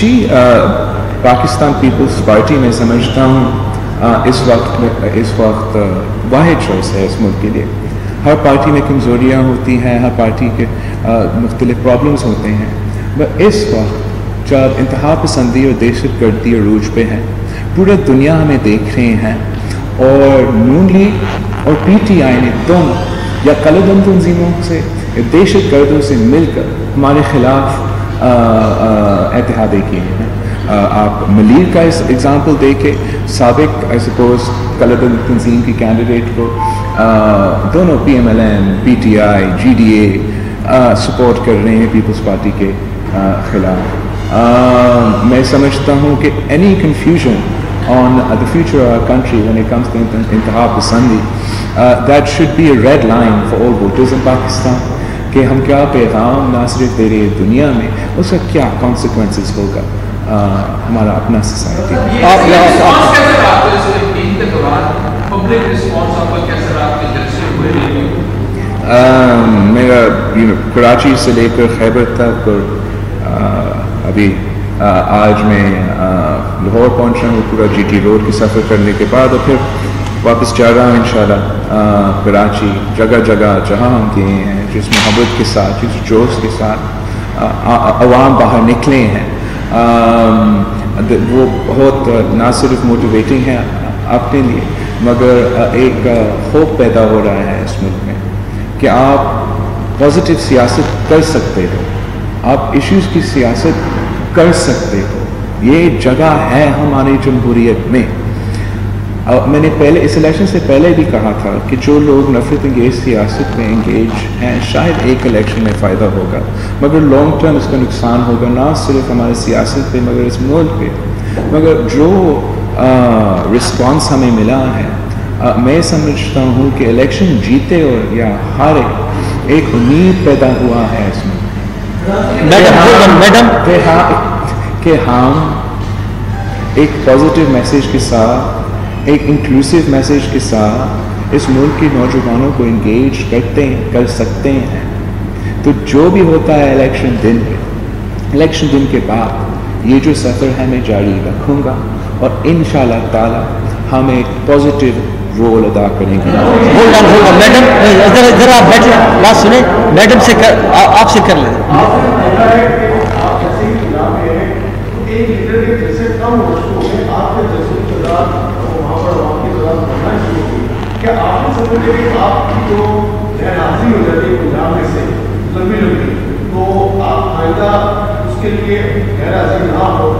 جی Pakistan Peoples party میں سمجھتا ہوں اس وقت اس وقت واحد چوائس ہے اس ملک کے لیے۔ ہر پارٹی میں کمزوریاں ہوتی ہیں، ہر پارٹی کے مختلف پرابلمس ہوتے ہیں۔ بٹ اس وقت جب انتہا پسندی اور دہشت گردی اور عروج پہ ہے پورے دنیا ہمیں دیکھ رہے ہیں اور نون لیگ اور پی ٹی آئی نے دونوں یا کلدم تنظیموں سے دہشت گردوں سے مل کر ہمارے خلاف اتحادے کیے ہیں۔ آپ ملیر کا اس ایگزامپل دیکھے سابق آئی سپوز کلدم تنظیم کی کینڈیڈیٹ کو دونوں P M L N P T I G D A support کر رہے ہیں پیپلز پارٹی کے خلاف۔ میں سمجھتا ہوں کہ any confusion on the future of country when it comes انتہا پسندی that should be a red line for all voters in Pakistan کہ ہم کیا پیغام نہ صرف دے رہے دنیا میں اس کا کیا کانسیکوینسز ہوگا؟ ہمارا اپنا سوسائٹی میرا کراچی سے لے کر خیبر تک اور ابھی آج میں لاہور پہنچ رہا ہوں پورا جی ٹی روڈ کی سفر کرنے کے بعد اور پھر واپس جا رہا ہوں انشاءاللہ کراچی جگہ جگہ جہاں ہم گئے ہیں۔ جس محبت کے ساتھ جس جوش کے ساتھ عوام باہر نکلے ہیں۔ وہ بہت نہ صرف موٹیویٹنگ ہے اپنے لیے، مگر ایک خوف پیدا ہو رہا ہے اس ملک میں کہ آپ پازیٹیو سیاست کر سکتے ہو۔ آپ ایشوز کی سیاست کر سکتے ہو۔ یہ جگہ ہے ہماری جمہوریت میں۔ میں نے پہلے اس الیکشن سے پہلے بھی کہا تھا کہ جو لوگ نفرت انگیز سیاست میں انگیج ہیں شاید ایک الیکشن میں فائدہ ہوگا مگر لانگ ٹرم اس کا نقصان ہوگا نہ صرف ہمارے سیاست پہ مگر اس ملک پہ۔ مگر جو رسپانس ہمیں ملا ہے میں سمجھتا ہوں کہ الیکشن جیتے اور یا ہارے ایک امید پیدا ہوا ہے اس میں۔ میڈم کہ ہم ایک پازیٹیو میسیج کے ساتھ ایک انکلوسیو میسیج کے ساتھ اس ملک کے نوجوانوں کو انگیج کرتے ہیں کر سکتے ہیں۔ تو جو بھی ہوتا ہے الیکشن دن پہ الیکشن دن کے بعد یہ جو سفر ہے میں جاری رکھوں گا اور ان شاء اللہ تعالیٰ ہم ایک پازیٹیو رول ادا کریں گے۔ میڈم سے آپ سے کر لیں۔ کے لیے غیر حاضر نہ ہو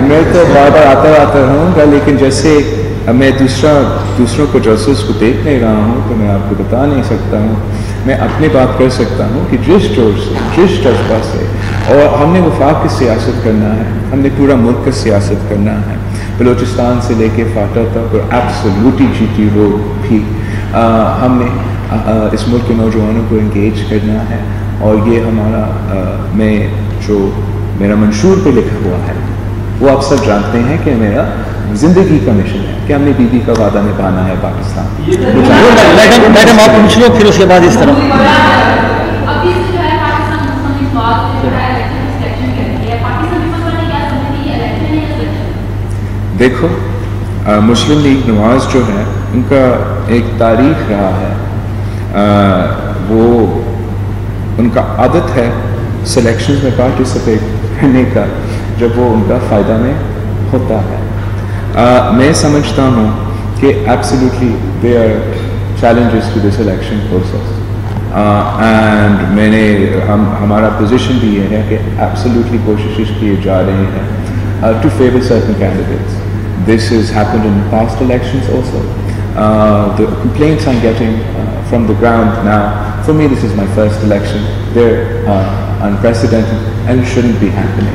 میں تو بار بار آتا رہوں گا لیکن جیسے میں دوسرا دوسروں کو جوسس کو دیکھ نہیں رہا ہوں تو میں آپ کو بتا نہیں سکتا ہوں۔ میں اپنی بات کر سکتا ہوں کہ جس جوش سے جس جذبہ سے اور ہم نے وفاق کی سیاست کرنا ہے، ہم نے پورا ملک کا سیاست کرنا ہے۔ بلوچستان سے لے کے فاٹا تک اور ایپسلوٹی جی ٹی روڈ بھی ہم نے اس ملک کے نوجوانوں کو انگیج کرنا ہے۔ اور یہ ہمارا میں جو میرا منشور پہ لکھا ہوا ہے، وہ آپ سب جانتے ہیں کہ میرا زندگی کا مشن ہے، کہ ہم نے بیوی کا وعدہ نبھانا ہے پاکستان۔ میڈم، آپ پوچھ لو، پھر اس کے بعد اس طرح۔ دیکھو مسلم لیگ نواز جو ہے، ان کا ایک تاریخ رہا ہے۔ وہ ان کا عادت ہے سلیکشن میں پارٹیسپیٹ کرنے کا، جب وہ ان کا فائدہ میں ہوتا ہے۔ میں سمجھتا ہوں کہ absolutely they are challenges to this election process and میں نے ہم، ہمارا پوزیشن بھی یہ ہے کہ ایبسلیوٹلی کوششیں کیے جا رہے ہیں to favour certain candidates This has happened in past elections also. Uh, the complaints I'm getting uh, from the ground now, for me this is my first election, they're uh, unprecedented and shouldn't be happening.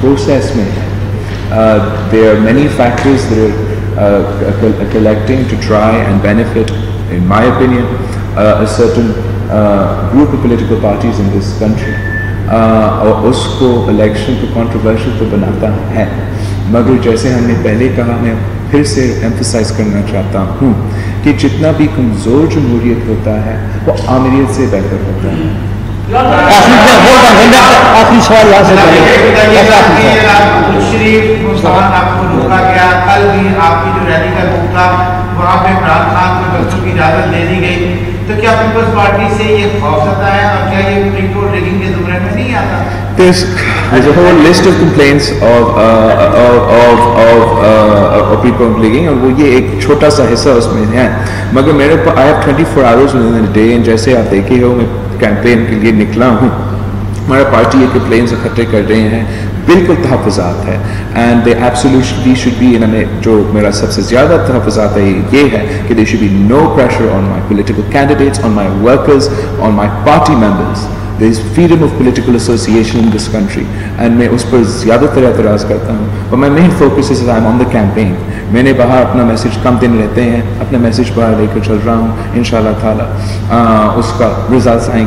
process there are many factors that are uh, uh, uh, collecting to try and benefit, in my opinion, uh, a certain uh, group of political parties in this country uh, usko election to controversial to banata hai. مگر جیسے ہم نے پہلے کہا، میں پھر سے emphasise کرنا چاہتا ہوں کہ جتنا بھی کمزور جمہوریت ہوتا ہے، وہ عامریت سے بہتر ہوتا ہے۔ آخری سوال یہاں سے کریں بس شریف مستان آپ کو روکا گیا کل بھی آپ کی جو ریلی کا روک وہاں پہ عمران خان کو بچوں کی اجازت دے دی گئی۔ تو کیا پیپلز پارٹی سے یہ خوف زدہ ہے اور کیا یہ سپریم کورٹ ریگنگ کے زمرے میں نہیں آتا؟ There's, there's a whole list of complaints of, uh, of, of, of, uh, of people leaking اور وہ یہ ایک چھوٹا سا حصہ اس میں ہے۔ مگر میرے پاس I have 24 hours within the day and جیسے آپ دیکھے ہو میں کیمپین کے لیے نکلا ہوں۔ ہمارا پارٹی یہ کمپلینس اکٹھے کر رہے ہیں، بالکل تحفظات ہے and they absolutely should be انہوں نے جو میرا سب سے زیادہ تحفظات ہے یہ ہے کہ they should be no pressure on my political candidates on my workers on my party members there is freedom of political association in this country and میں اس پر زیادہ تر اعتراض کرتا ہوں۔ اور میں main focus is I on the campaign میں نے باہر اپنا میسج کم دن رہتے ہیں، اپنا میسج باہر لے کر چل رہا ہوں ان شاء اللہ تعالیٰ اس کا رزلٹس آئیں